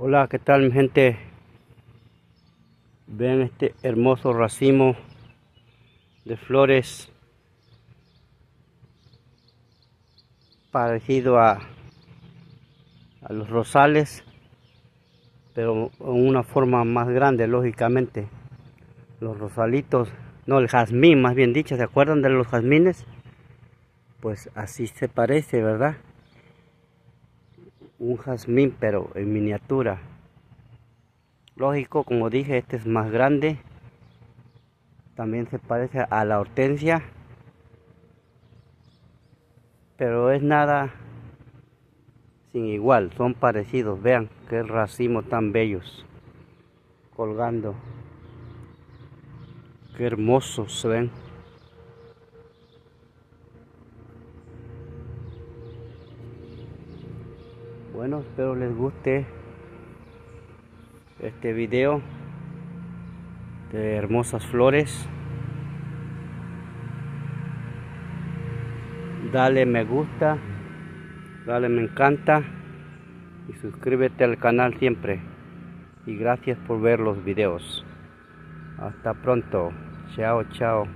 Hola, ¿qué tal mi gente? Vean este hermoso racimo de flores parecido a, a los rosales, pero en una forma más grande, lógicamente. Los rosalitos, no, el jazmín, más bien dicho, ¿se acuerdan de los jazmines? Pues así se parece, ¿verdad? Un jazmín pero en miniatura. Lógico como dije este es más grande. También se parece a la hortensia. Pero es nada sin igual son parecidos. Vean qué racimo tan bellos colgando. Qué hermosos se ven Bueno, espero les guste este video de hermosas flores. Dale me gusta, dale me encanta y suscríbete al canal siempre. Y gracias por ver los videos. Hasta pronto. Chao, chao.